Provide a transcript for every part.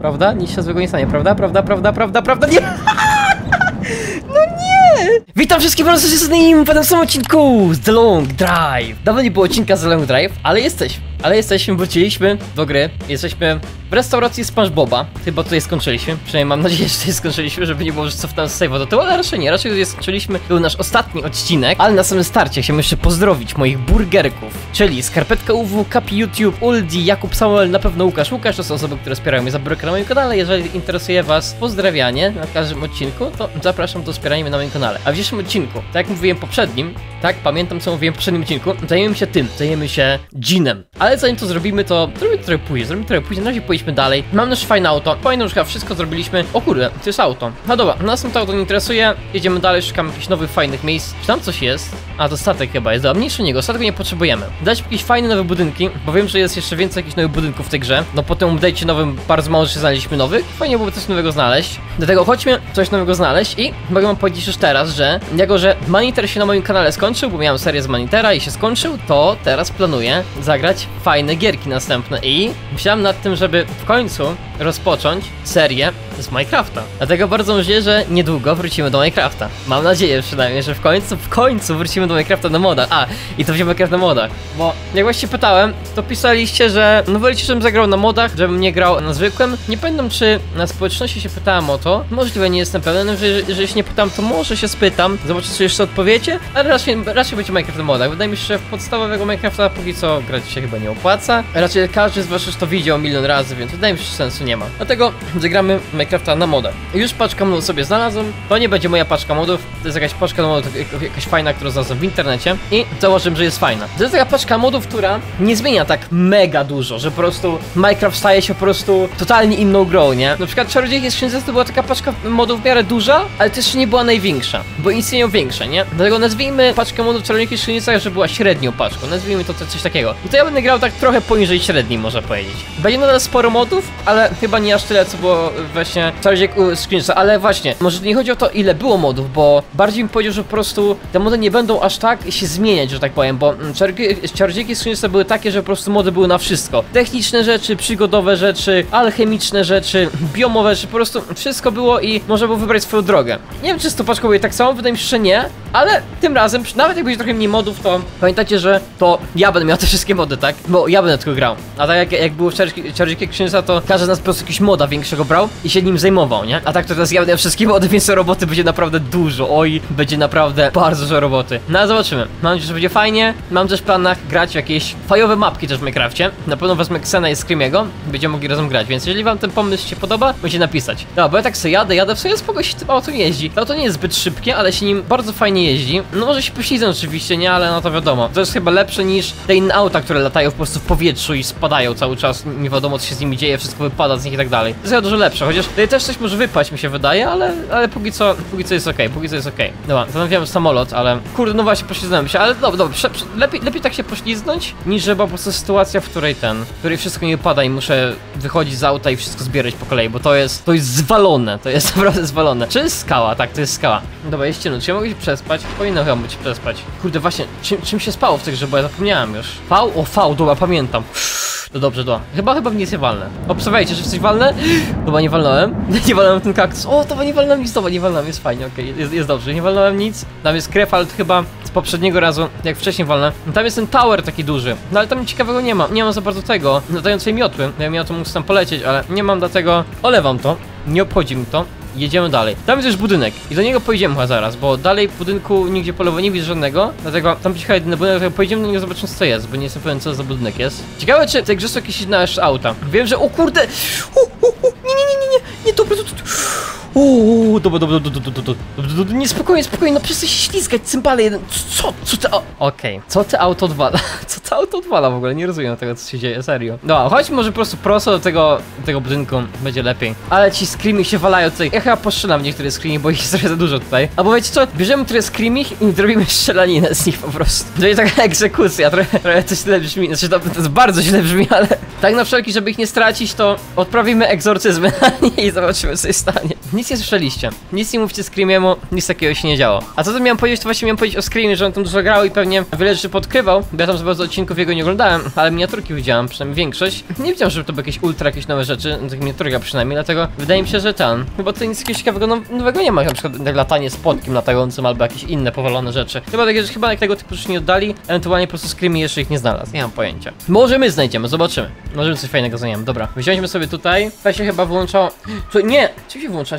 Prawda? Nic się złego nie stanie, prawda? Prawda, prawda, prawda, prawda, nie! No nie! Witam wszystkich bardzo serdecznie w tym samym odcinku z The Long Drive. Dawno nie było odcinka z The Long Drive, ale jesteśmy. Ale jesteśmy, wróciliśmy do gry. Jesteśmy w restauracji SpongeBoba. Chyba tutaj skończyliśmy. Przynajmniej mam nadzieję, że tutaj skończyliśmy, żeby nie było, że cofnąłem save'a do tyłu, ale raczej nie. Raczej tutaj skończyliśmy. Był nasz ostatni odcinek, ale na samym starcie chciałem jeszcze pozdrowić moich burgerków, czyli Skarpetka UW, Kapi YouTube, Uldi, Jakub Samuel, na pewno Łukasz. Łukasz to są osoby, które wspierają mnie za burger na moim kanale. Jeżeli interesuje was pozdrawianie na każdym odcinku, to zapraszam do wspierania mnie na moim kanale. A w dzisiejszym odcinku, tak jak mówiłem poprzednim, tak, pamiętam co mówiłem w poprzednim odcinku, zajmiemy się tym, zajmiemy się Ginem. Ale zanim to zrobimy, to zrobimy trochę później, zrobimy trochę później, na razie pojedźmy dalej. Mam nasze fajne auto, pamiętam, że chyba wszystko zrobiliśmy. O kurde, to jest auto. No dobra, nas to auto nie interesuje, jedziemy dalej, szukamy jakichś nowych, fajnych miejsc. Czy tam coś jest? A, to statek chyba jest, dobra, mniejszy niego, statku nie potrzebujemy. Dać jakieś fajne nowe budynki, bo wiem, że jest jeszcze więcej jakichś nowych budynków w tej grze. No po tym update'cie nowym bardzo mało się znaleźliśmy nowych, fajnie byłoby coś nowego znaleźć. Dlatego chodźmy coś nowego znaleźć i mogę wam powiedzieć już teraz, że jako, że Maniter się na moim kanale skończył, bo miałem serię z Manitera i się skończył, to teraz planuję zagrać fajne gierki następne i myślałem nad tym, żeby w końcu rozpocząć serię z Minecrafta. Dlatego bardzo możliwe, że niedługo wrócimy do Minecrafta. Mam nadzieję przynajmniej, że w końcu, w końcu wrócimy do Minecrafta na modach. A, i to wziąłem Minecraft na modach. Bo jak właśnie pytałem, to pisaliście, że no wolicie, żebym zagrał na modach, żebym nie grał na zwykłym. Nie pamiętam, czy na społeczności się pytałem o to. Możliwe, nie jestem pewien, że jeżeli się nie pytam, to może się spytam. Zobaczę, co jeszcze odpowiecie. Ale raczej, raczej będzie Minecraft na modach. Wydaje mi się, że w podstawowego Minecrafta póki co grać się chyba nie opłaca. Raczej każdy z was już to widział milion razy, więc wydaje mi się, że sensu nie ma. Dlatego zagramy Minecrafta na modach. Już paczkę modów sobie znalazłem. To nie będzie moja paczka modów, to jest jakaś paczka modów, jakaś fajna, którą znalazłem w internecie i założyłem, że jest fajna. To jest taka paczka modów, która nie zmienia tak mega dużo, że po prostu Minecraft staje się po prostu totalnie inną grą, nie? Na przykład Czarodziejki Skrzynce to była taka paczka modów w miarę duża, ale też nie była największa, bo istnieją większe, nie? Dlatego nazwijmy paczkę modów Czarodziejki Skrzynce, że była średnią paczką, nazwijmy to coś takiego. I to ja będę grał tak trochę poniżej średniej, można powiedzieć. Będzie nadal sporo modów, ale chyba nie aż tyle, co było właśnie Czarodziejek Skrzynce, ale właśnie, może nie chodzi o to, ile było modów, bo bardziej mi powiedział, że po prostu te mody nie będą aż tak się zmieniać, że tak powiem, bo mm, Czarodziejki, Czarodziejki Skrzynce były takie, że po prostu mody były na wszystko. Techniczne rzeczy, przygodowe rzeczy, alchemiczne rzeczy, biomowe rzeczy, po prostu wszystko było i można było wybrać swoją drogę. Nie wiem, czy paczką było tak samo, wydaje mi się, że nie, ale tym razem, nawet jak będzie trochę mniej modów, to pamiętajcie, że to ja będę miał te wszystkie mody, tak? Bo ja będę tylko grał. A tak jak, jak było w Czarodziejskiej Księżyca, to każdy z nas po prostu jakiś moda większego brał i się nim zajmował, nie? A tak to teraz ja będę wszystkie mody, więc roboty będzie naprawdę dużo. Oj, będzie naprawdę bardzo dużo roboty. No ale zobaczymy. Mam nadzieję, że będzie fajnie. Mam też w planach grać w jakieś fajowe mapki też w Minecrafcie. Na pewno wezmę Xena i Screamiego. Będziemy mogli razem grać, więc jeżeli wam ten pomysł się podoba, musicie napisać. Dobra, bo ja tak sobie jadę, jadę w sobie spoko się tym auto jeździ. To auto nie jest zbyt szybkie, ale się nim bardzo fajnie jeździ. No może się poślizgnę oczywiście, nie, ale no to wiadomo. To jest chyba lepsze niż te inne auta, które latają po prostu w powietrzu i spadają cały czas. Nie wiadomo co się z nimi dzieje, wszystko wypada z nich i tak dalej. To jest dużo lepsze, chociaż tutaj też coś może wypaść mi się wydaje, ale, ale póki co, póki co jest okej, póki co jest okej. Dobra, zamawiałem samolot, ale kurde, no właśnie poślizgnąłem się, ale dobra, dobra, prze, prze, lepiej, lepiej tak się poślizgnąć, niż żeby po prostu sytuacja, w której ten, w której wszystko nie wypada i muszę wychodzić z auta i wszystko zbierać po kolei, bo to jest, to jest zwalone, to jest naprawdę zwalone. Czy jest skała? Tak, to jest skała. Dobra, jest ciemno, czy ja mogę się przespać? Powinno chyba być przespać. Kurde, właśnie, czym, czym się spało w tych grze, bo ja zapomniałem już. V? O, V, dobra, pamiętam. To dobrze, to. Chyba, chyba w nic nie walnę. Obserwujcie, że w coś walnę? Chyba nie walnąłem. Nie walnąłem ten kaktus. O, to nie walnąłem nic, to nie walnąłem, jest fajnie, okej, okay. jest, jest dobrze. Nie walnąłem nic. Tam jest krew, ale to chyba z poprzedniego razu, jak wcześniej walnę. Tam jest ten tower taki duży. No ale tam ciekawego nie ma. Nie mam za bardzo tego. Latającej miotły. Ja miotą mógł tam polecieć, ale nie mam dlatego. Olewam to. Nie obchodzi mi to jedziemy dalej. Tam jest już budynek i do niego pojedziemy chyba zaraz, bo dalej w budynku nigdzie po lewo nie widzę żadnego, dlatego tam będzie chyba jedyny budynek, pojedziemy do niego zobaczymy co to jest, bo nie jestem pewien co za budynek jest. Ciekawe czy w tej grze są jakieś inne auta. Wiem, że o kurde! U, u, u, nie, nie, nie, nie, nie, nie, dobra, dobra, dobra. Uuu, dobra, dobra, dobra, dobra, dobra, dobra, dobra, nie, spokojnie, no przestań się ślizgać, cymbale jeden, co, co te, okej, co te auto odwala, co to auto odwala w ogóle, nie rozumiem tego, co się dzieje, serio. Dobra, chodźmy może po prostu prosto do tego, tego budynku, będzie lepiej. Ale ci screamy się walają tutaj, ja chyba postrzelam niektóre screamy, bo ich jest trochę za dużo tutaj. Albo wiecie co, bierzemy które screamy i zrobimy strzelaninę z nich po prostu. To jest taka egzekucja, trochę, trochę to źle brzmi, znaczy to, to jest bardzo źle brzmi, ale tak na wszelki, żeby ich nie stracić, to odprawimy egzorcyzmy na nie i zobaczymy, co się stanie. Nic nie słyszeliście. Nic nie mówcie Screamiemu, nic takiego się nie działo. A co to miałem powiedzieć, to właśnie miałem powiedzieć o Screamie, że on tam dużo grał i pewnie wiele rzeczy podkrywał, bo ja tam za bardzo odcinków jego nie oglądałem, ale miniaturki widziałem, przynajmniej większość. Nie widziałem, żeby to były jakieś ultra, jakieś nowe rzeczy, no, tak miniaturka przynajmniej, dlatego wydaje mi się, że ten, chyba to nic jakiegoś ciekawego now- nowego nie ma, na przykład tak latanie z płotkiem latającym albo jakieś inne powalone rzeczy. Chyba takie, że chyba tego typu rzeczy nie oddali, ewentualnie po prostu Screamy jeszcze ich nie znalazł, nie mam pojęcia. Może my znajdziemy, zobaczymy. Możemy coś fajnego znajdziemy, dobra. Wziąłem sobie tutaj, to się chyba wyłączało, Co- nie,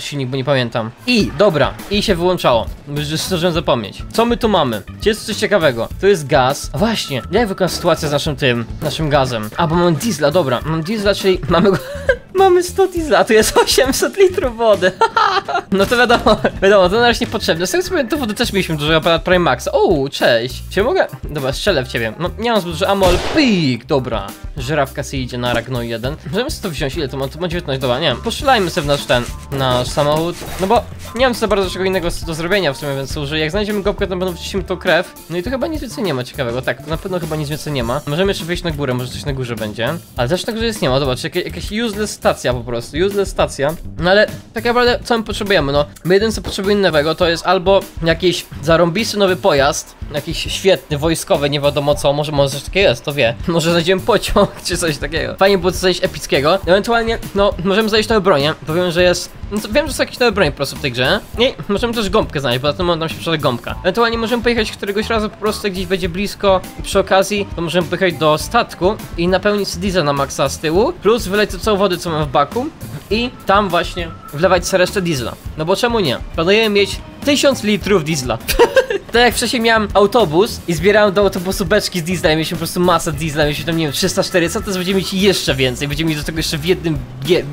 się silnik, bo nie pamiętam. I, dobra, i się wyłączało, zdążyłem zapomnieć. Co my tu mamy? Czy jest coś ciekawego? To jest gaz. A właśnie, jak wygląda sytuacja z naszym tym, naszym gazem? A, bo mam diesla, dobra, mam diesla, czyli mamy go... Mamy 100 diesla, tu jest 800 litrów wody. no to wiadomo, wiadomo, to na razie niepotrzebne. Z tego co pamiętam, wody też mieliśmy dużo aparat Prime Max. O, cześć. Czy mogę? Dobra, strzelę w ciebie. No, nie mam zbyt dużo ammo, ale pik, dobra. Żerawka sobie idzie na Ragno 1. Możemy sobie to wziąć, ile to ma? To ma 19, dobra, nie wiem. Sobie w nasz ten, nasz samochód. No bo nie mam za bardzo czego innego do zrobienia w sumie, więc użyję. Jak znajdziemy gąbkę, to będą wcisimy tą krew. No i to chyba nic więcej nie ma ciekawego. Tak, to na pewno chyba nic więcej nie ma. Możemy jeszcze wyjść na górę, może coś na górze będzie. Ale też na górze jest nie ma, zobacz, jaka, jakaś useless stacja po prostu, useless stacja. No ale tak naprawdę co my potrzebujemy, no. My jedyne co potrzebujemy nowego to jest albo jakiś zarąbisty nowy pojazd, jakiś świetny, wojskowy, nie wiadomo co, może może coś takiego jest, to wie. Może znajdziemy pociąg, czy coś takiego. Fajnie było coś epickiego. Ewentualnie, no, możemy znaleźć nowe bronie, bo wiem, że jest... No wiem, że są jakieś nowe bronie po prostu w tej grze. I możemy też gąbkę znaleźć, bo na tym nam się przyda gąbka. Ewentualnie możemy pojechać któregoś razu po prostu gdzieś będzie blisko i przy okazji, to możemy pojechać do statku i napełnić diesel na maksa z tyłu, plus wyleć to całą wodę, co w baku i tam właśnie wlewać resztę diesla. No bo czemu nie? Planujemy mieć 1000 litrów diesla. Tak jak wcześniej miałem autobus i zbierałem do autobusu beczki z diesla mieliśmy po prostu masę diesla, mieliśmy tam nie wiem 304, co to będziemy mieć jeszcze więcej, będziemy mieć do tego jeszcze w jednym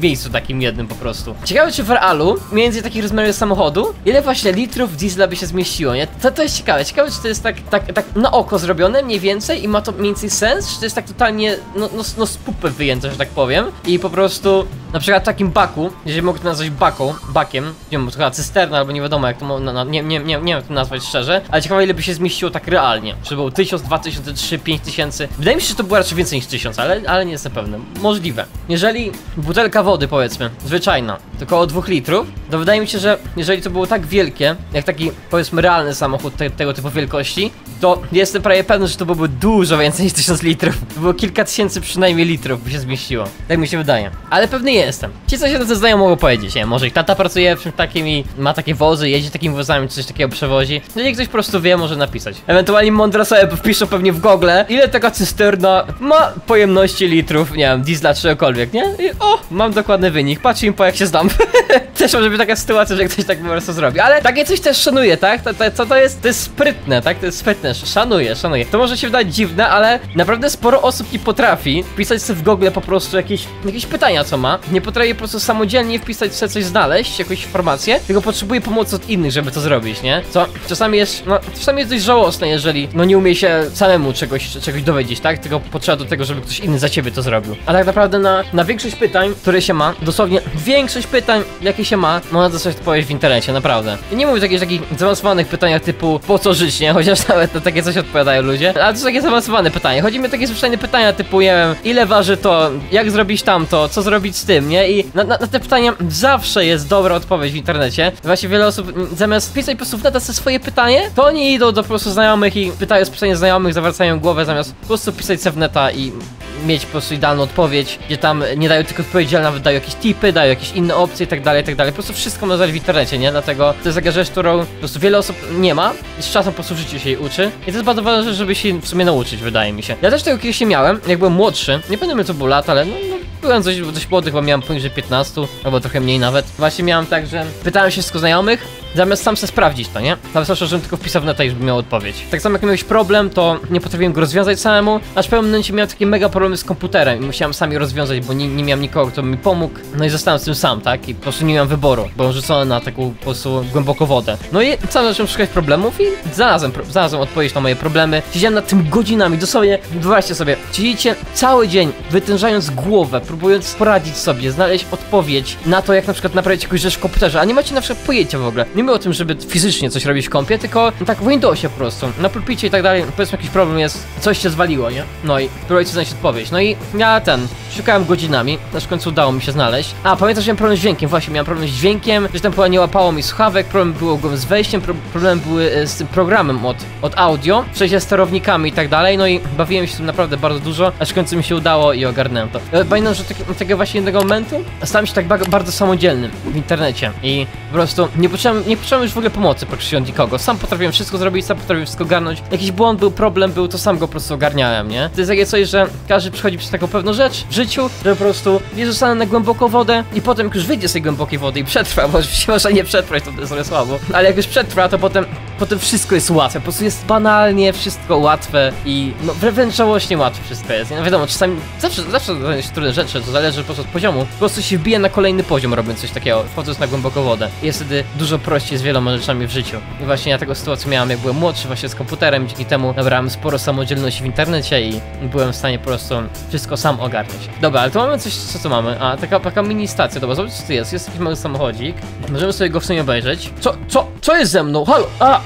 miejscu takim jednym po prostu. Ciekawe czy w realu, między takich rozmiarów samochodu, ile właśnie litrów diesla by się zmieściło, nie? To, to jest ciekawe, ciekawe czy to jest tak, tak, tak na oko zrobione mniej więcej i ma to mniej więcej sens, czy to jest tak totalnie, no, no, no z pupy wyjęte, że tak powiem i po prostu na przykład w takim baku, jeżeli mogę to nazwać baką, bakiem, nie wiem, chyba cysterna albo nie wiadomo jak to, na, na, nie, nie, nie, nie wiem jak to nazwać szczerze, ale ciekawe ile by się zmieściło tak realnie, czy było 1000, 2000, 3, 5000, wydaje mi się, że to było raczej więcej niż 1000, ale, ale nie jestem pewny, możliwe. Jeżeli butelka wody powiedzmy, zwyczajna, to około 2 litrów, to wydaje mi się, że jeżeli to było tak wielkie, jak taki powiedzmy realny samochód te, tego typu wielkości, to jestem prawie pewny, że to byłoby dużo więcej niż 1000 litrów. To było kilka tysięcy przynajmniej litrów by się zmieściło. Tak mi się wydaje. Ale pewny nie jestem. Ci co się na to znają mogą powiedzieć, nie może ich tata pracuje w czymś takim i ma takie wozy, jeździ takimi wozami, coś takiego przewozi. Jeżeli ktoś po prostu wie, może napisać. Ewentualnie mądre sobie wpiszą pewnie w Google, ile taka cysterna ma pojemności litrów, nie wiem, diesla czegokolwiek, nie? I o, mam dokładny wynik, patrz im po jak się znam. też może być taka sytuacja, że ktoś tak po prostu zrobi. Ale takie coś też szanuję, tak? To, to, to jest, to jest sprytne, tak? To jest sprytne, szanuję, szanuję. To może się wydać dziwne, ale naprawdę sporo osób nie potrafi pisać sobie w Google po prostu jakieś, jakieś pytania, co ma. Nie potrafi po prostu samodzielnie wpisać sobie coś znaleźć, jakąś informację, tylko potrzebuje pomocy od innych, żeby to zrobić, nie? Co czasami jest, no, czasami jest dość żałosne, jeżeli no nie umie się samemu czegoś, czegoś dowiedzieć, tak? Tylko potrzeba do tego, żeby ktoś inny za ciebie to zrobił. A tak naprawdę na, na większość pytań, które się ma, dosłownie większość pytań, jakie się ma, można dostać odpowiedź w internecie, naprawdę. I nie mówię o jakichś takich zaawansowanych pytaniach typu po co żyć, nie? Chociaż nawet na takie coś odpowiadają ludzie. Ale to są takie zaawansowane pytania. Chodzi mi o takie zwyczajne pytania typu, nie wiem, ile waży to, jak zrobić tamto, co zrobić z tym, nie? I na, na, na te pytania zawsze jest dobra odpowiedź w internecie. Właśnie wiele osób mm, zamiast pisać po prostu w neta swoje pytanie, to oni idą do po prostu znajomych i pytają z pytania znajomych, zawracają głowę zamiast po prostu pisać se i mieć po prostu idealną odpowiedź, gdzie tam nie dają tylko odpowiedzi, ale nawet dają jakieś tipy, dają jakieś inne opcje i tak dalej, i tak dalej. Po prostu wszystko można znaleźć w internecie, nie? Dlatego to jest taka rzecz, którą po prostu wiele osób nie ma i z czasem po prostu się jej uczy. I to jest bardzo ważne, żeby się w sumie nauczyć, wydaje mi się. Ja też tego kiedyś nie miałem, jak byłem młodszy, nie pamiętam to było lat, ale no, no byłem dość, dość młody, chyba miałem poniżej 15, albo trochę mniej nawet. Właśnie miałem tak, że pytałem się wszystko znajomych, zamiast sam sobie sprawdzić to, nie? Na wystarczy, żebym tylko wpisał w neta i żeby miał odpowiedź. Tak samo jak miałeś problem, to nie potrafiłem go rozwiązać samemu, aż w pewnym momencie miałem takie mega problemy z komputerem i musiałem sam je rozwiązać, bo nie, nie miałem nikogo, kto mi pomógł. No i zostałem z tym sam, tak? I po prostu nie miałem wyboru, byłem rzucony na taką po prostu głęboko wodę. No i sam zacząłem szukać problemów i znalazłem, znalazłem odpowiedź na moje problemy. Siedziałem nad tym godzinami, dosłownie, wyobraźcie sobie, siedzicie cały dzień wytężając głowę, próbując poradzić sobie, znaleźć odpowiedź na to, jak na przykład naprawić jakąś rzecz w komputerze, a nie macie na przykład pojęcia w ogóle. Nie mówię o tym, żeby fizycznie coś robić w kompie, tylko tak w Windowsie po prostu. Na pulpicie i tak dalej, powiedzmy jakiś problem jest, coś się zwaliło, nie? No i próbujecie znaleźć odpowiedź. No i ja ten, szukałem godzinami, aż w końcu udało mi się znaleźć. A, pamiętasz, że miałem problem z dźwiękiem, właśnie miałem problem z dźwiękiem, że tam nie łapało mi słuchawek, problem był z wejściem, pro problem były e, z programem od, od audio, w sensie sterownikami i tak dalej, no i bawiłem się tym naprawdę bardzo dużo, aż w końcu mi się udało i ogarnąłem to. E, Pamiętam, że tak, takiego właśnie jednego momentu stałem się tak ba bardzo samodzielnym w internecie i po prostu nie potrzebowałem, nie potrzebowałem już w ogóle pomocy praktycznie od nikogo. Sam potrafiłem wszystko zrobić, sam potrafiłem wszystko ogarnąć. Jakiś błąd był, problem był, to sam go po prostu ogarniałem, nie? To jest takie coś, że każdy przychodzi przez taką pewną rzecz w życiu, że po prostu nie zostanę na głęboką wodę i potem jak już wyjdzie z tej głębokiej wody i przetrwa, bo oczywiście może nie przetrwać, to jest trochę słabo, ale jak już przetrwa, to potem, potem wszystko jest łatwe, po prostu jest banalnie wszystko łatwe i no wrę- wręcz żałośnie łatwe wszystko jest? No wiadomo, czasami, zawsze, zawsze to są trudne rzeczy, to zależy po prostu od poziomu, po prostu się wbije na kolejny poziom robiąc coś takiego, wchodząc na głęboką wodę. I jest wtedy dużo prościej z wieloma rzeczami w życiu. I właśnie ja taką sytuację miałem, jak byłem młodszy właśnie z komputerem, dzięki temu nabrałem sporo samodzielności w internecie i byłem w stanie po prostu wszystko sam ogarniać. Dobra, ale tu mamy coś, co tu mamy? A, taka, taka mini stacja, dobra, zobacz co tu jest, jest jakiś mały samochodzik, możemy sobie go w sumie obejrzeć. Co, co, co jest ze mną? Halo, a,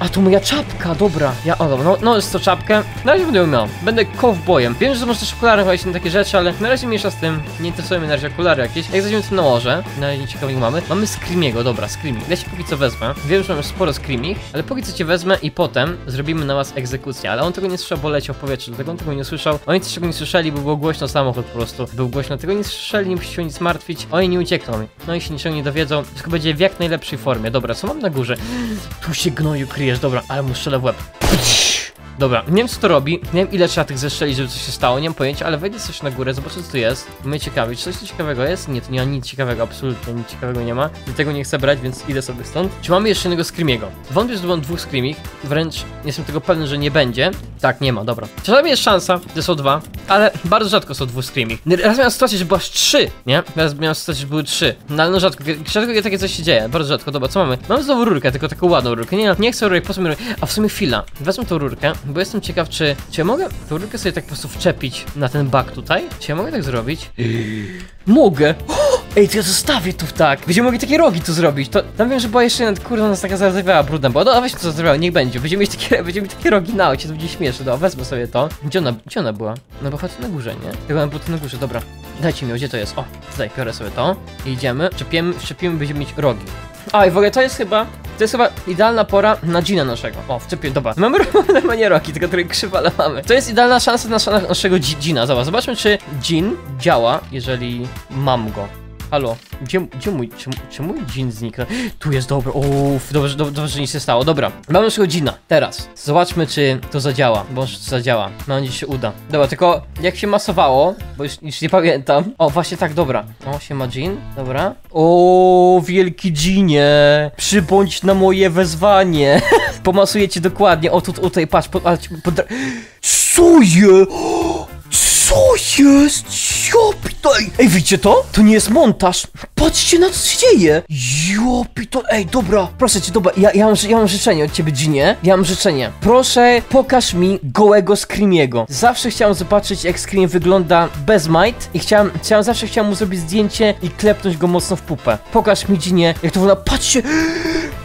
a tu moja czapka, dobra, ja, o dobra, no, no jest to czapkę, na razie będę ją miał, będę cowboyem. Wiem, że to może też okulary właśnie na takie rzeczy, ale na razie mniejsza z tym, nie interesują mnie na razie okulary jakieś. Jak zaczniemy tym nałożę, na razie ciekawych mamy, mamy Screamiego, dobra, Screaming, ja się póki co wezmę, wiem, że mam już sporo Screaming, ale póki co cię wezmę i potem zrobimy na was egzekucję, ale on tego nie słyszał, bo leciał w powietrzu, dlatego on tego nie słyszał, oni też tego nie słyszeli, bo było głośno, samochód po prostu. Był głośno, tego nie słyszeli, nie musicie się nic martwić, oni nie uciekną. No i się niczego nie dowiedzą, wszystko będzie w jak najlepszej formie, dobra, co mam na górze? Tu się gnoju kryjesz, dobra, ale mu strzelę w łeb. Dobra, nie wiem co to robi, nie wiem ile trzeba tych zestrzelić, żeby coś się stało, nie mam pojęcia, ale wejdę coś na górę, zobaczę co tu jest. Mnie ciekawi, czy coś tu ciekawego jest? Nie, to nie ma nic ciekawego, absolutnie nic ciekawego nie ma. I tego nie chcę brać, więc idę sobie stąd. Czy mamy jeszcze jednego Screamiego? Wątpię, że to będą dwóch Screamich, wręcz jestem tego pewny, że nie będzie. Tak, nie ma, dobra. Czasami jest szansa, że są dwa, ale bardzo rzadko są dwóch Screamich. Raz miałem sytuację, że było aż trzy, nie? Raz miałem sytuację, że były trzy. No ale no rzadko, rzadko takie coś się dzieje, bardzo rzadko. Dobra, co mamy? Mamy znowu rurkę, tylko taką ładną rurkę. Nie, nie chcę rurek, po co mi? A w sumie chwila, wezmę tą rurkę, bo jestem ciekaw, czy, czy ja mogę tą rurkę sobie tak po prostu wczepić na ten bak tutaj? Czy ja mogę tak zrobić? Mogę! Ej, to ja zostawię tu tak. Będziemy mogli takie rogi tu zrobić. To tam wiem, że była jeszcze jedna kurwa nas taka zarywa brudna, bo no weźmy to zarywa, niech będzie. Będziemy mieć takie, będziemy mieć takie rogi na ocie, to będzie śmieszne. Dobra, wezmę sobie to. Gdzie ona, gdzie ona była? No bo chodź na górze, nie? Chyba było tu na górze, dobra. Dajcie mi, gdzie to jest? O, tutaj biorę sobie to idziemy. Czepiemy, szczepimy, będziemy mieć rogi. A i w ogóle to jest chyba, to jest chyba idealna pora na Gina naszego. O, wczepię, dobra. Mamy nie roki, tylko trochę krzywa, ale mamy. To jest idealna szansa na na naszego Gina. Zobacz, zobaczmy czy Gin działa, jeżeli mam go. Halo, gdzie, gdzie mój, czy, czy mój dżin zniknął? Tu jest dobry, uff, dobrze, dobrze, dobrze, że nic się stało, dobra. Mamy naszego dżina, teraz. Zobaczmy, czy to zadziała, bo zadziała. Mam nadzieję, że się uda. Dobra, tylko jak się masowało, bo już, już nie pamiętam. O, właśnie tak, dobra. O, się ma dżin, dobra. O, wielki dżinie, przybądź na moje wezwanie. Pomasuję cię dokładnie, o, tu, tutaj, patrz, po, ale, ci- podra- Co je? Co jest? Jopitoj! Ej, widzicie to? To nie jest montaż. Patrzcie na co się dzieje. Jopito, ej, dobra. Proszę cię, dobra, ja, ja, mam, ja mam życzenie od ciebie, Ginie. Ja mam życzenie. Proszę, pokaż mi gołego Screamiego. Zawsze chciałem zobaczyć, jak Scream wygląda bez might i chciałem, chciałem, zawsze chciałem mu zrobić zdjęcie i klepnąć go mocno w pupę. Pokaż mi, Ginie, jak to wygląda. Patrzcie!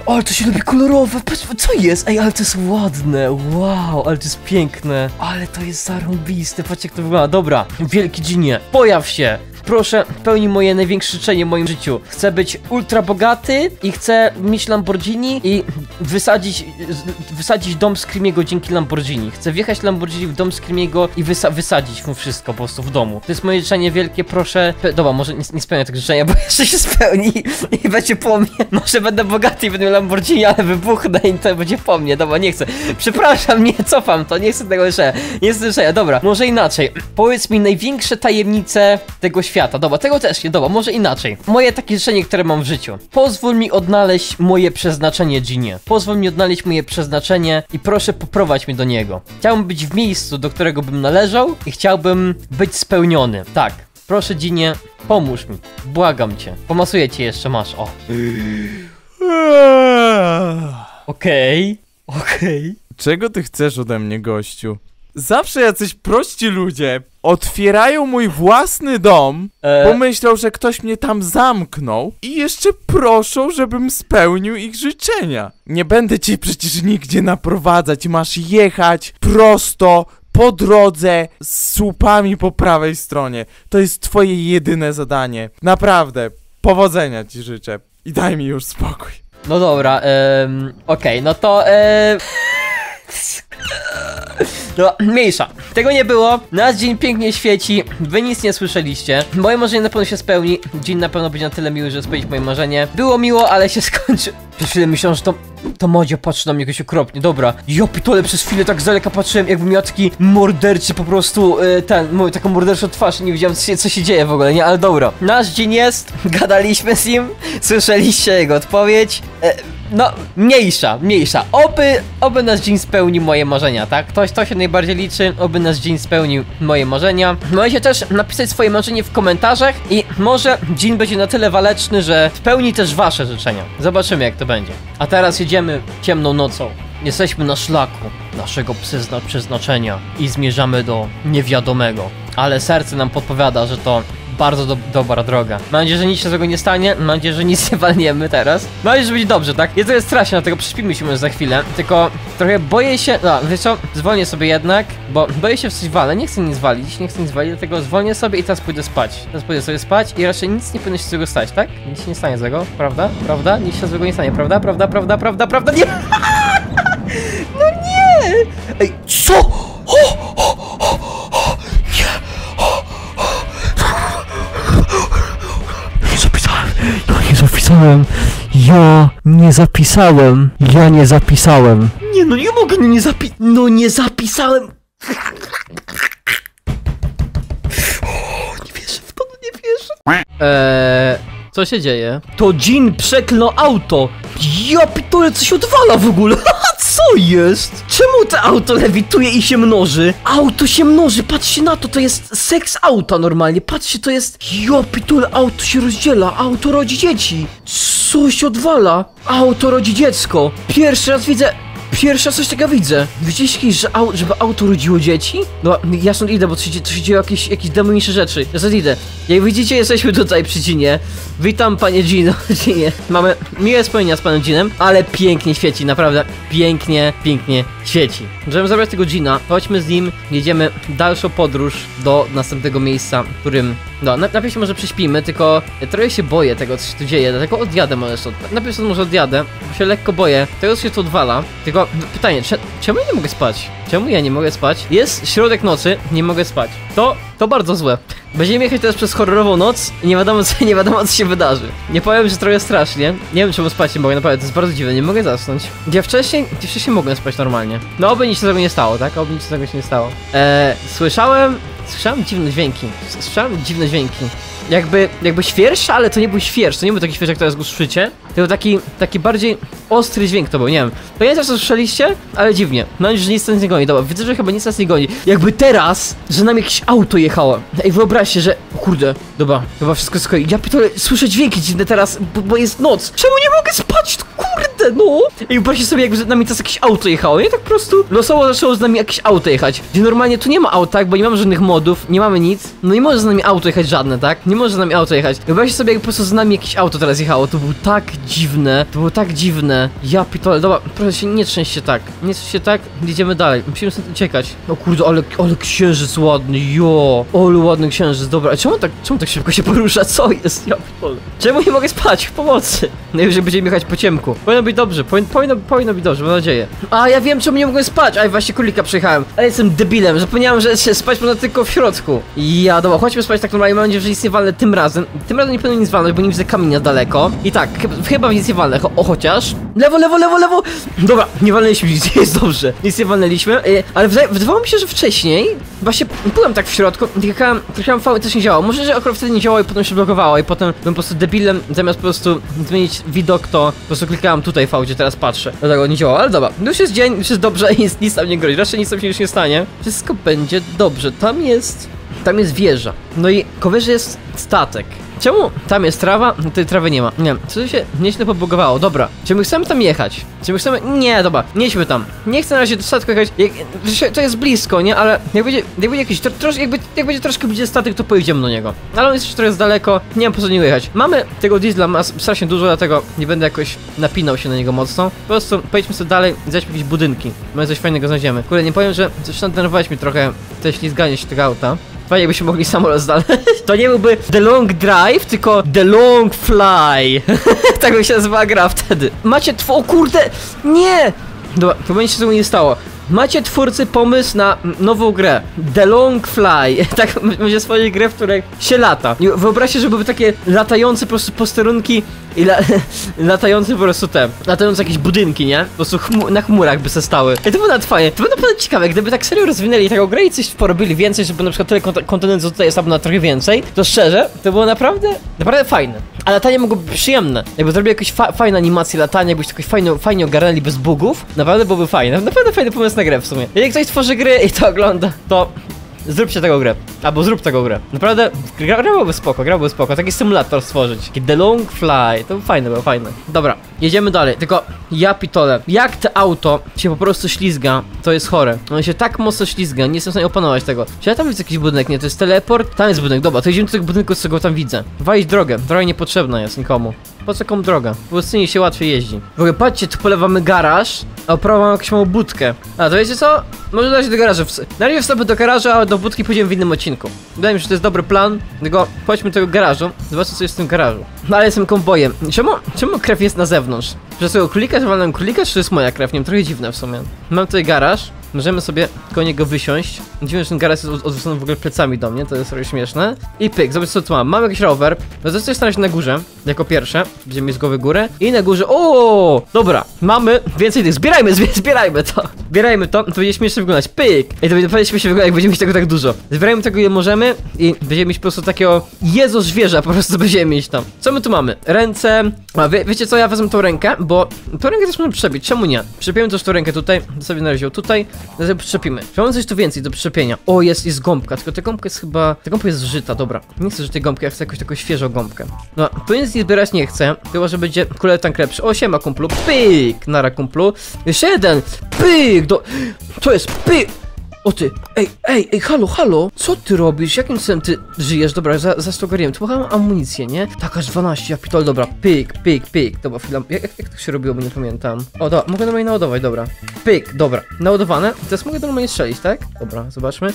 Ale to się lubi kolorowe, patrz, co jest? Ej, ale to jest ładne, wow, ale to jest piękne. Ale to jest zarąbiste, patrzcie jak to wygląda. Dobra, wielki dżinie, pojaw się. Proszę, pełni moje największe życzenie w moim życiu. Chcę być ultra bogaty i chcę mieć Lamborghini i wysadzić, wysadzić dom Screamiego dzięki Lamborghini. Chcę wjechać Lamborghini w dom Screamiego i wysa wysadzić mu wszystko po prostu w domu. To jest moje życzenie wielkie, proszę. Pe dobra, może nie, nie spełnię tego życzenia, bo jeszcze się spełni i będzie po mnie. Może będę bogaty i będę Lamborghini, ale wybuchnę i to będzie po mnie. Dobra, nie chcę. Przepraszam, nie cofam to, nie chcę tego życzenia. Nie chcę życzenia, dobra, może inaczej. Powiedz mi największe tajemnice tego świata. Dobra, tego też nie, dobra, może inaczej. Moje takie życzenie, które mam w życiu. Pozwól mi odnaleźć moje przeznaczenie, Ginie. Pozwól mi odnaleźć moje przeznaczenie i proszę poprowadź mnie do niego. Chciałbym być w miejscu, do którego bym należał i chciałbym być spełniony. Tak. Proszę, Ginie, pomóż mi. Błagam cię. Pomasuję cię jeszcze, masz, o. Okej. Okej. Czego ty chcesz ode mnie, gościu? Zawsze jacyś prości ludzie otwierają mój własny dom, E. bo myślą, że ktoś mnie tam zamknął i jeszcze proszą, żebym spełnił ich życzenia. Nie będę cię przecież nigdzie naprowadzać, masz jechać prosto po drodze z słupami po prawej stronie. To jest twoje jedyne zadanie. Naprawdę, powodzenia ci życzę i daj mi już spokój. No dobra, em, okej, no to em... No, mniejsza. Tego nie było. Nasz dzień pięknie świeci. Wy nic nie słyszeliście. Moje marzenie na pewno się spełni. Dzień na pewno będzie na tyle miły, że spełnić moje marzenie. Było miło, ale się skończy. Przez chwilę myślałem, że to... To Modzia patrzy na mnie jakoś okropnie. Dobra. Ja pitole przez chwilę tak z daleka patrzyłem, jakbym miał taki morderczy po prostu, e, ten, mój, taką morderczą twarz. Nie wiedziałem, co się, co się dzieje w ogóle, nie? Ale dobra. Nasz dzień jest. Gadaliśmy z nim. Słyszeliście jego odpowiedź. E, no, mniejsza, mniejsza. Oby, oby nasz dzień spełnił moje marzenia, tak? To, to się najbardziej liczy, oby nasz dzień spełnił moje marzenia. Możecie też napisać swoje marzenie w komentarzach i może dzień będzie na tyle waleczny, że spełni też wasze życzenia. Zobaczymy jak to będzie. A teraz jedziemy ciemną nocą. Jesteśmy na szlaku naszego przyzna przeznaczenia i zmierzamy do niewiadomego. Ale serce nam podpowiada, że to bardzo do dobra droga. Mam nadzieję, że nic się złego nie stanie. Mam nadzieję, że nic nie walniemy teraz. Mam nadzieję, że będzie dobrze, tak? Jest to jest strasznie, dlatego prześpimy się może za chwilę. Tylko trochę boję się. No, wiesz co? Zwolnię sobie jednak, bo boję się w coś walę. Nie chcę nic walić, nie chcę nic walić, dlatego zwolnię sobie i teraz pójdę spać. Teraz pójdę sobie spać i raczej nic nie powinno się złego stać, tak? Nic się nie stanie złego, prawda? Prawda? Nic się złego nie stanie, prawda? Prawda, prawda, prawda, prawda? Nie! No nie! Ej, co? O, o, o, o, nie! Nie zapisałem. Ja nie zapisałem. Ja nie zapisałem. Ja nie zapisałem. Nie no, nie mogę, no nie zapi... No nie zapisałem! O, nie wierzę w to, no nie wierzę. Eee, co się dzieje? To Jean przeklnął auto! Ja pitole, co się odwala w ogóle? Co jest? Czemu to auto lewituje i się mnoży? Auto się mnoży, patrzcie na to, to jest seks auta normalnie, patrzcie, to jest... Ja pitole, auto się rozdziela, auto rodzi dzieci! Co się odwala? Auto rodzi dziecko! Pierwszy raz widzę... Pierwszy raz coś takiego widzę. Widzieliście że au, żeby auto rodziło dzieci? No, ja stąd idę, bo to się, to się jakieś, jakieś demoniczne rzeczy. Ja stąd idę. Jak widzicie, jesteśmy tutaj przy Ginie. Witam, panie Gino. Ginie. Mamy miłe wspomnienia z panem Ginem, ale pięknie świeci, naprawdę. Pięknie, pięknie świeci. Żeby zabrać tego Gina, chodźmy z nim, jedziemy dalszą podróż do następnego miejsca, w którym... No, na- najpierw się może prześpimy, tylko trochę się boję tego, co się tu dzieje, dlatego odjadę może stąd. Najpierw stąd może odjadę, bo się lekko boję tego, się tu odwala. Tylko pytanie, cze- czemu ja nie mogę spać? Czemu ja nie mogę spać? Jest środek nocy, nie mogę spać. To, to bardzo złe. Będziemy jechać teraz przez horrorową noc i nie wiadomo co, nie wiadomo co się wydarzy. Nie powiem, że trochę strasznie. Nie wiem czemu spać nie mogę, naprawdę, to jest bardzo dziwne, nie mogę zasnąć. Ja wcześniej, ja wcześniej mogłem spać normalnie. No oby nic się tego nie stało, tak? Oby nic się tego nie stało. Eee, słyszałem, słyszałem dziwne dźwięki. Słyszałem dziwne dźwięki. Jakby, jakby świerszcz, ale to nie był świerszcz, to nie był taki świerszcz jak teraz słyszycie. Tylko taki, taki bardziej ostry dźwięk to był, nie wiem. Wiem, co słyszeliście, ale dziwnie. Nadzieję, że nic nas nie goni. Dobra, widzę, że chyba nic nas nie goni. Jakby teraz, że nam jakieś auto jechało. Ej, wyobraźcie, że... Kurde, dobra, chyba wszystko jest. Ja pitole, słyszę dźwięki dziwne teraz, bo, bo jest noc. Czemu nie mogę spać? Kurde, no! Ej, wyobraźcie sobie, jakby z nami teraz jakieś auto jechało. Nie tak po prostu losowo zaczęło z nami jakieś auto jechać. Gdzie normalnie tu nie ma aut, tak? Bo nie mamy żadnych modów, nie mamy nic. No nie może z nami auto jechać żadne, tak? Nie może z nami auto jechać. Wyobraźcie sobie, jak po prostu z nami jakieś auto teraz jechało. To było tak dziwne. To było tak dziwne. Ja pitole, dobra, proszę się, nie trzęść się tak. Nie trzęść się tak, jedziemy dalej. Musimy stąd uciekać. O kurde, ale, ale księżyc ładny, jo. Ale ładny księżyc, dobra. A czemu tak, czemu tak szybko się porusza? Co jest? Ja pitole. Czemu nie mogę spać? Pomocy. Najwyżej będziemy jechać po ciemku. Powinno być dobrze, powinno, powinno, powinno być dobrze, mam nadzieję. A ja wiem, czemu nie mogłem spać. Aj, właśnie królika przejechałem. Ale jestem debilem, zapomniałem, że spać można tylko w środku. Ja, dobra, chodźmy spać tak normalnie. Mam nadzieję, że nic nie walnę tym razem. Tym razem nie powinno nic walnąć, bo nie widzę kamienia daleko. I tak, chyba, nic nie walnę, o chociaż. Lewo, lewo, lewo, lewo. Dobra, nie walnęliśmy nic, jest dobrze. Nic nie walnęliśmy, y, ale wydawało mi się, że wcześniej właśnie byłem tak w środku, klikałem, klikałem V i coś nie działało. Może, że akurat wtedy nie działało i potem się blokowało i potem byłem po prostu debilem, zamiast po prostu zmienić widok, to po prostu klikałem tutaj V, gdzie teraz patrzę. Dlatego nie działało, ale dobra. Już jest dzień, już jest dobrze i nic tam nie grozi. Raczej nic tam się już nie stanie. Wszystko będzie dobrze. Tam jest... Tam jest wieża. No i wieży jest statek. czemu tam jest trawa, no tej trawy nie ma. Nie wiem, co się nieźle pobugowało. Dobra, czy my chcemy tam jechać? Czy my chcemy... Nie, dobra, nie jedźmy tam. Nie chcę na razie do statku jechać, jak, to jest blisko, nie? Ale jak będzie, jak będzie jakiś, tro, trosz, jakby, jak będzie troszkę bliżej statek, to pojedziemy do niego. Ale on jest już trochę daleko, nie wiem po co nie jechać. Mamy tego diesla, ma strasznie dużo, dlatego nie będę jakoś napinał się na niego mocno. Po prostu pojedźmy sobie dalej, zajdźmy jakieś budynki. Może coś fajnego znajdziemy. Kurde, nie powiem, że zaczyna denerwować mi trochę te ślizganie się tego auta. Fajnie jakbyśmy mogli samolot znaleźć. To nie byłby The Long Drive, tylko The Long Fly. tak by się nazywała gra wtedy. Macie tw... O kurde! Nie! Dobra, to będzie się tego nie stało. Macie twórcy pomysł na nową grę. The Long Fly. Tak będzie swoje grę, w której się lata. Wyobraźcie, że były takie latające po prostu posterunki I la latające po prostu te Latające jakieś budynki, nie? Po prostu chmu na chmurach by se stały. I to było nawet fajnie. To by naprawdę ciekawe, gdyby tak serio rozwinęli taką grę i coś porobili więcej Żeby na przykład tyle kont kontynentów tutaj jest albo na trochę więcej To szczerze, to było naprawdę, naprawdę fajne A latanie mogłoby być przyjemne. Jakby zrobili jakieś fa fajne animacje latania Jakbyś jakoś fajnie, fajnie ogarnęli bez bugów Naprawdę byłoby fajne, naprawdę fajny pomysł na grę w sumie. Jeżeli ktoś tworzy gry i to ogląda, to Zróbcie tego grę. Albo zrób tego grę. Naprawdę, gra, gra spoko, gra spoko. Taki symulator stworzyć. Taki The Long Fly. To fajne było, fajne. Dobra, jedziemy dalej. Tylko ja pitole. Jak to auto się po prostu ślizga, to jest chore. On się tak mocno ślizga, nie jestem w stanie opanować tego. Czy ja tam jest jakiś budynek? Nie, to jest teleport. Tam jest budynek, dobra, to idziemy do tego budynku, z czego tam widzę. Walić drogę. Droga niepotrzebna jest nikomu. Po co komu droga? W pustyni się łatwiej jeździ. W ogóle patrzcie, tu polewamy garaż, a oprawa jakąś małą budkę. A, to wiecie co? Może dać do garażu. Najpierw wstąpię do garażu, a do budki pójdziemy w innym odcinku. Wydaje mi się, że to jest dobry plan. Tylko chodźmy do tego garażu. Zobaczcie, co jest w tym garażu. No ale jestem kombojem. Czemu, czemu krew jest na zewnątrz? Przez tego królika, że walnąłem królika, czy to jest moja krew? Nie wiem, trochę dziwne w sumie. Mam tutaj garaż. Możemy sobie koło niego wysiąść. Dziwne, że ten garaż jest od- odwrócony w ogóle plecami do mnie, to jest trochę śmieszne. I pyk, zobacz co tu mam. Mam jakiś rower. To coś znaleźć na górze, jako pierwsze. Będziemy mieć z głowy górę. I na górze, o, Dobra, mamy więcej tych. Zbierajmy, zbie- zbierajmy to. Zbierajmy to, to będzie śmiesznie wyglądać. Pyk! I to będzie śmiesznie wyglądać, jak będziemy mieć tego tak dużo. Zbierajmy tego ile możemy i będziemy mieć po prostu takiego jezo zwierza, po prostu będziemy mieć tam. Co my tu mamy? Ręce. A wie, wiecie co, ja wezmę tą rękę, bo tą rękę też możemy przebić, czemu nie? Przyczepimy też tą rękę tutaj, sobie na razie tutaj, sobie przyczepimy. Czy mamy coś tu więcej do przyczepienia? O, jest, jest gąbka, tylko ta gąbka jest chyba, ta gąbka jest zżyta, dobra. Nie chcę, tej gąbki, ja chcę jakąś taką świeżą gąbkę. No, z niej zbierać nie chcę, chyba, że będzie kuletan klepszy. O, siema kumplu, pyk, nara kumplu. Jeszcze jeden, pyk, do... To jest pyk! O ty, ej, ej, ej, halo, halo, co ty robisz? Jakim cudem ty żyjesz? Dobra, za, zastogariłem, tu mam amunicję, nie? Tak, aż 12, ja pitol, dobra, pyk, pyk, pyk, dobra, chwila, jak, jak, jak to się robiło, bo nie pamiętam. O, dobra, mogę normalnie naładować, dobra. Pyk, dobra, naładowane, teraz mogę normalnie strzelić, tak? Dobra, zobaczmy.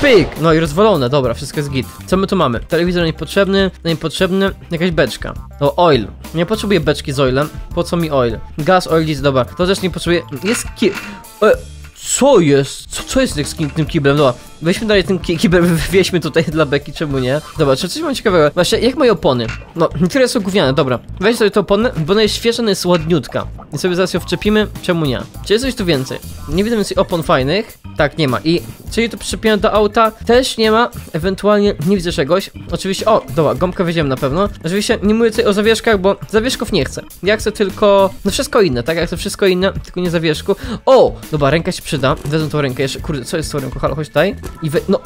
Pyk! No i rozwalone, dobra, wszystko jest git. Co my tu mamy? Telewizor niepotrzebny, niepotrzebny, jakaś beczka. O, oil. Nie potrzebuję beczki z oilem. Po co mi oil? Gaz, oil, dobra. To też nie potrzebuję. Jest ki... E, co jest? Co, co jest z tym, kiblem? Dobra, weźmy dalej ten ki kibel, wywieźmy tutaj dla beki, czemu nie? Dobra, czy coś mam ciekawego? Właśnie, jak moje opony? No, niektóre są gówniane, dobra. Weź sobie tę oponę, bo ona jest świeża, ona jest ładniutka. I sobie zaraz ją wczepimy, czemu nie? Czy jest coś tu więcej? Nie widzę więcej opon fajnych. Tak, nie ma. I czyli to przyczepione do auta też nie ma. Ewentualnie nie widzę czegoś. Oczywiście, o, dobra, gąbkę wiedziałem na pewno. Oczywiście nie mówię tutaj o zawieszkach, bo zawieszków nie chcę. Ja chcę tylko, no wszystko inne, tak? Ja chcę wszystko inne, tylko nie zawieszku. O, dobra, ręka się przyda. Wezmę tą rękę jeszcze. Kurde, co jest z tą ręką? Halo, chodź tutaj. I we, no,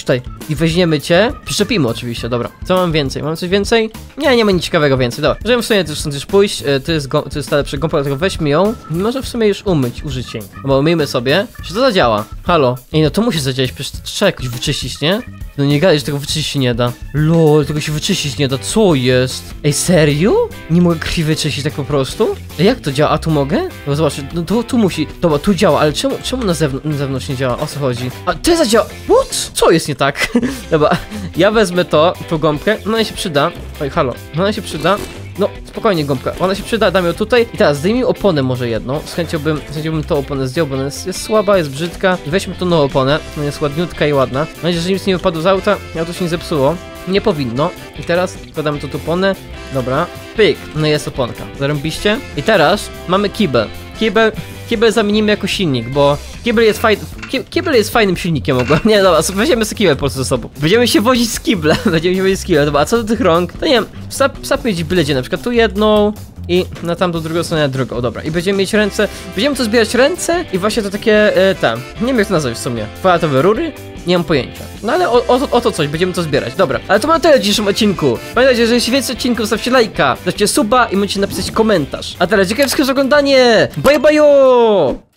tutaj. I weźmiemy cię. Przyczepimy oczywiście, dobra. Co mam więcej? Mam coś więcej? Nie, nie ma nic ciekawego więcej, dobra. Możemy w sumie też stąd już pójść. E, To jest, to jest ta lepsza gąbka, dlatego weźmy ją. Może w sumie już umyć, użyć jej. Bo umyjmy sobie. Czy to zadziała? Halo? Ej, no to musi zadziałać, przecież trzeba jakoś wyczyścić, nie? No nie gadaj, że tego wyczyścić nie da. Lol, tego się wyczyścić nie da, co jest? Ej, serio? Nie mogę krwi wyczyścić tak po prostu? Ej, jak to działa? A tu mogę? No zobacz, no to tu musi. Dobra, tu działa, ale czemu, czemu na, zewn na zewnątrz nie działa? O co chodzi? A to zadziała. What? Co jest nie tak? Dobra, ja wezmę to, tą gąbkę, no ona się przyda. Oj, halo, no ona się przyda. No, spokojnie gąbka, ona się przyda, dam ją tutaj. I teraz zdejmij oponę może jedną. Z chęcią bym, z chęcią bym tą oponę zdjął, bo ona jest, jest słaba, jest brzydka. I weźmy tą nową oponę, ona jest ładniutka i ładna. Mam nadzieję, że nic nie wypadło z auta, auto się nie zepsuło. Nie powinno. I teraz wkładamy tą oponę, dobra. Pyk, no jest oponka, zarąbiście. I teraz mamy kibel. Kibel, kibel zamienimy jako silnik, bo Kibel jest fajny. Kibel jest fajnym silnikiem ogólnie. Nie, dobra, weźmiemy sobie kibel po prostu ze sobą. Będziemy się wozić z kiblem. Będziemy się wozić z kiblem. Dobra, a co do tych rąk? To nie wiem, wstawmy gdzieś byle gdzie, na przykład tu jedną. I na tamtą drugą stronę drugą, dobra. I będziemy mieć ręce. Będziemy tu zbierać ręce i właśnie to takie, e, te. Nie wiem jak to nazwać w sumie. Kwadratowe rury? Nie mam pojęcia. No ale o, o, o to coś, będziemy to zbierać. Dobra, ale to mamy tyle w dzisiejszym odcinku. Pamiętajcie, że jeśli więcej odcinków, zostawcie lajka, dajcie suba i możecie napisać komentarz. A teraz dziękuję wszystkim za oglądanie. Bye bye!